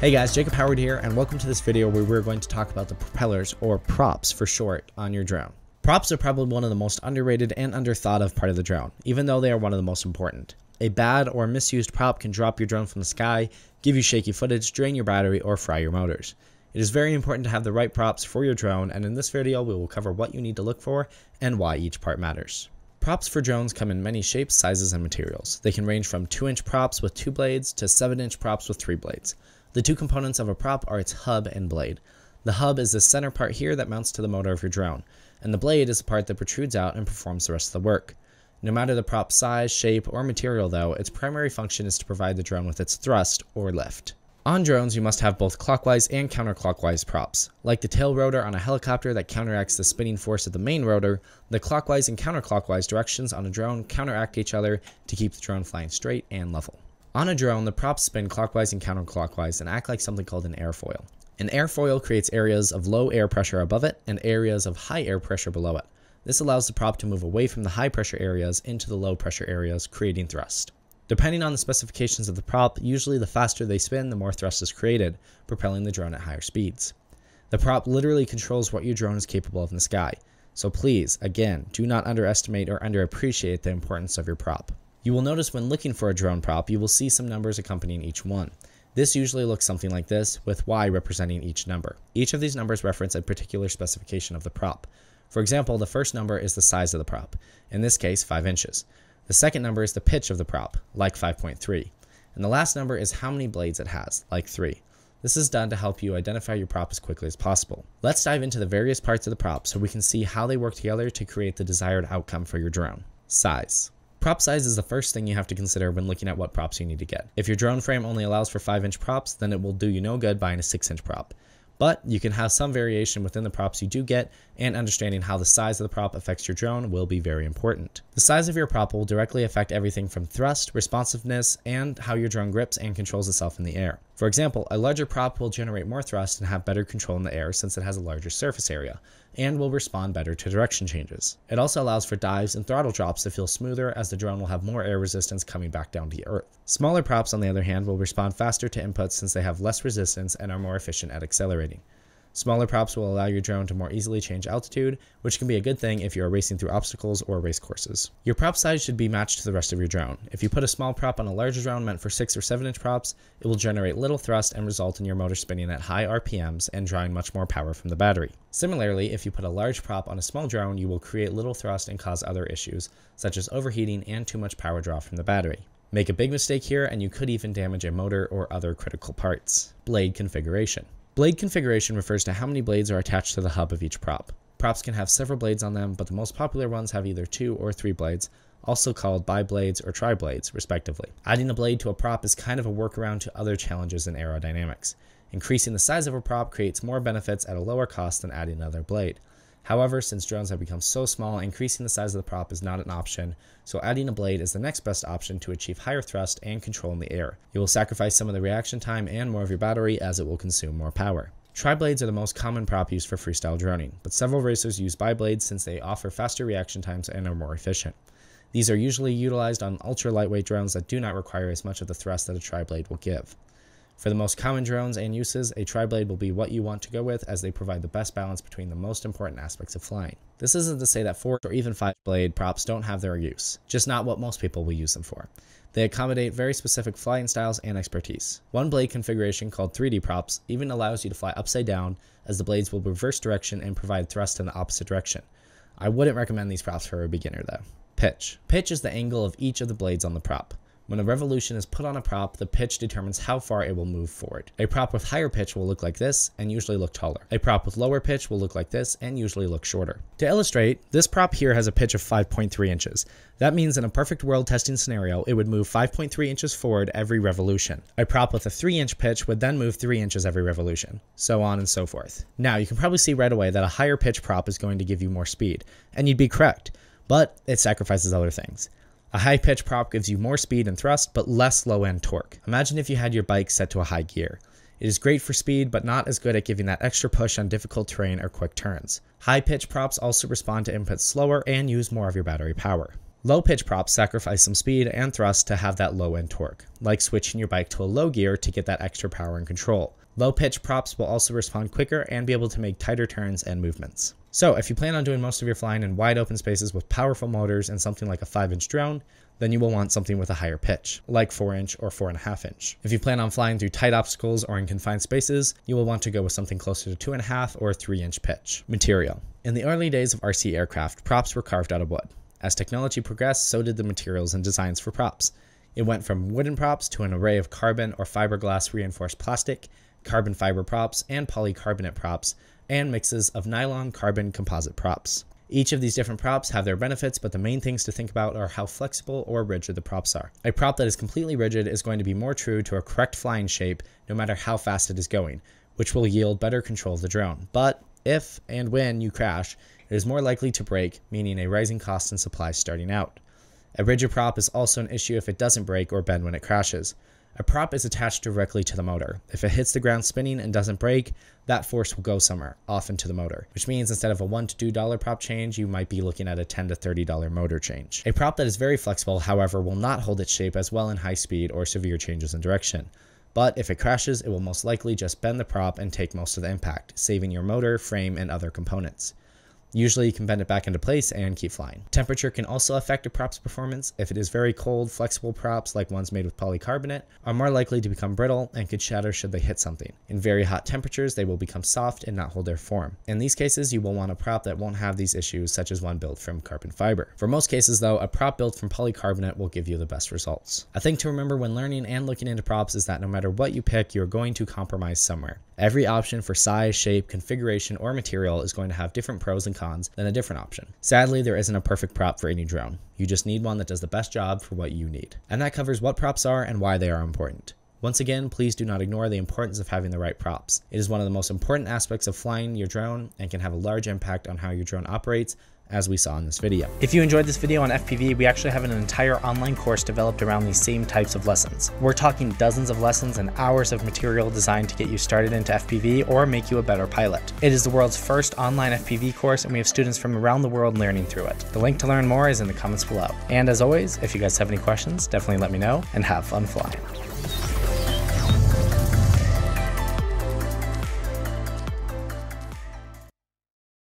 Hey guys, Jacob Howard here, and welcome to this video where we're going to talk about the propellers, or props for short, on your drone. Props are probably one of the most underrated and underthought of part of the drone, even though they are one of the most important. A bad or misused prop can drop your drone from the sky, give you shaky footage, drain your battery, or fry your motors. It is very important to have the right props for your drone, and in this video we will cover what you need to look for and why each part matters. Props for drones come in many shapes, sizes, and materials. They can range from 2 inch props with 2 blades to 7 inch props with 3 blades. The two components of a prop are its hub and blade. The hub is the center part here that mounts to the motor of your drone, and the blade is the part that protrudes out and performs the rest of the work. No matter the prop size, shape, or material though, its primary function is to provide the drone with its thrust or lift. On drones, you must have both clockwise and counterclockwise props. Like the tail rotor on a helicopter that counteracts the spinning force of the main rotor, the clockwise and counterclockwise directions on a drone counteract each other to keep the drone flying straight and level. On a drone, the props spin clockwise and counterclockwise and act like something called an airfoil. An airfoil creates areas of low air pressure above it and areas of high air pressure below it. This allows the prop to move away from the high pressure areas into the low pressure areas, creating thrust. Depending on the specifications of the prop, usually the faster they spin, the more thrust is created, propelling the drone at higher speeds. The prop literally controls what your drone is capable of in the sky, so please, again, do not underestimate or underappreciate the importance of your prop. You will notice when looking for a drone prop, you will see some numbers accompanying each one. This usually looks something like this, with Y representing each number. Each of these numbers reference a particular specification of the prop. For example, the first number is the size of the prop, in this case 5 inches. The second number is the pitch of the prop, like 5.3. And the last number is how many blades it has, like 3. This is done to help you identify your prop as quickly as possible. Let's dive into the various parts of the prop so we can see how they work together to create the desired outcome for your drone. Size. Prop size is the first thing you have to consider when looking at what props you need to get. If your drone frame only allows for 5 inch props, then it will do you no good buying a 6 inch prop. But you can have some variation within the props you do get, and understanding how the size of the prop affects your drone will be very important. The size of your prop will directly affect everything from thrust, responsiveness, and how your drone grips and controls itself in the air. For example, a larger prop will generate more thrust and have better control in the air since it has a larger surface area, and will respond better to direction changes. It also allows for dives and throttle drops to feel smoother as the drone will have more air resistance coming back down to earth. Smaller props, on the other hand, will respond faster to inputs since they have less resistance and are more efficient at accelerating. Smaller props will allow your drone to more easily change altitude, which can be a good thing if you are racing through obstacles or race courses. Your prop size should be matched to the rest of your drone. If you put a small prop on a larger drone meant for 6 or 7 inch props, it will generate little thrust and result in your motor spinning at high RPMs and drawing much more power from the battery. Similarly, if you put a large prop on a small drone, you will create little thrust and cause other issues, such as overheating and too much power draw from the battery. Make a big mistake here and you could even damage a motor or other critical parts. Blade configuration. Blade configuration refers to how many blades are attached to the hub of each prop. Props can have several blades on them, but the most popular ones have either two or three blades, also called bi-blades or tri-blades, respectively. Adding a blade to a prop is kind of a workaround to other challenges in aerodynamics. Increasing the size of a prop creates more benefits at a lower cost than adding another blade. However, since drones have become so small, increasing the size of the prop is not an option, so adding a blade is the next best option to achieve higher thrust and control in the air. You will sacrifice some of the reaction time and more of your battery as it will consume more power. Tri-blades are the most common prop used for freestyle droning, but several racers use bi-blades since they offer faster reaction times and are more efficient. These are usually utilized on ultra lightweight drones that do not require as much of the thrust that a tri-blade will give. For the most common drones and uses, a tri-blade will be what you want to go with as they provide the best balance between the most important aspects of flying. This isn't to say that 4 or even 5 blade props don't have their use, just not what most people will use them for. They accommodate very specific flying styles and expertise. One blade configuration called 3D props even allows you to fly upside down as the blades will reverse direction and provide thrust in the opposite direction. I wouldn't recommend these props for a beginner though. Pitch. Pitch is the angle of each of the blades on the prop. When a revolution is put on a prop, the pitch determines how far it will move forward. A prop with higher pitch will look like this and usually look taller. A prop with lower pitch will look like this and usually look shorter. To illustrate, this prop here has a pitch of 5.3 inches. That means in a perfect world testing scenario, it would move 5.3 inches forward every revolution. A prop with a 3 inch pitch would then move 3 inches every revolution, so on and so forth. Now, you can probably see right away that a higher pitch prop is going to give you more speed, and you'd be correct, but it sacrifices other things. A high pitch prop gives you more speed and thrust, but less low end torque. Imagine if you had your bike set to a high gear. It is great for speed, but not as good at giving that extra push on difficult terrain or quick turns. High pitch props also respond to inputs slower and use more of your battery power. Low pitch props sacrifice some speed and thrust to have that low end torque, like switching your bike to a low gear to get that extra power and control. Low pitch props will also respond quicker and be able to make tighter turns and movements. So if you plan on doing most of your flying in wide open spaces with powerful motors and something like a 5 inch drone, then you will want something with a higher pitch, like 4 inch or 4.5 inch. If you plan on flying through tight obstacles or in confined spaces, you will want to go with something closer to 2.5 or 3 inch pitch. Material. In the early days of RC aircraft, props were carved out of wood. As technology progressed, so did the materials and designs for props. It went from wooden props to an array of carbon or fiberglass reinforced plastic, carbon fiber props, and polycarbonate props, and mixes of nylon carbon composite props. Each of these different props have their benefits, but the main things to think about are how flexible or rigid the props are. A prop that is completely rigid is going to be more true to a correct flying shape no matter how fast it is going, which will yield better control of the drone. But if and when you crash, it is more likely to break, meaning a rising cost in supplies starting out. A rigid prop is also an issue if it doesn't break or bend when it crashes. A prop is attached directly to the motor. If it hits the ground spinning and doesn't break, that force will go somewhere, often to the motor, which means instead of a $1 to $2 prop change, you might be looking at a 10 to $30 motor change. A prop that is very flexible, however, will not hold its shape as well in high speed or severe changes in direction. But if it crashes, it will most likely just bend the prop and take most of the impact, saving your motor, frame, and other components. Usually you can bend it back into place and keep flying. Temperature can also affect a prop's performance. If it is very cold, flexible props like ones made with polycarbonate are more likely to become brittle and could shatter should they hit something. In very hot temperatures, they will become soft and not hold their form. In these cases, you will want a prop that won't have these issues such as one built from carbon fiber. For most cases though, a prop built from polycarbonate will give you the best results. A thing to remember when learning and looking into props is that no matter what you pick, you're going to compromise somewhere. Every option for size, shape, configuration, or material is going to have different pros and cons than a different option. Sadly, there isn't a perfect prop for any drone. You just need one that does the best job for what you need. And that covers what props are and why they are important. Once again, please do not ignore the importance of having the right props. It is one of the most important aspects of flying your drone and can have a large impact on how your drone operates as we saw in this video. If you enjoyed this video on FPV, we actually have an entire online course developed around these same types of lessons. We're talking dozens of lessons and hours of material designed to get you started into FPV or make you a better pilot. It is the world's first online FPV course and we have students from around the world learning through it. The link to learn more is in the comments below. And as always, if you guys have any questions, definitely let me know and have fun flying.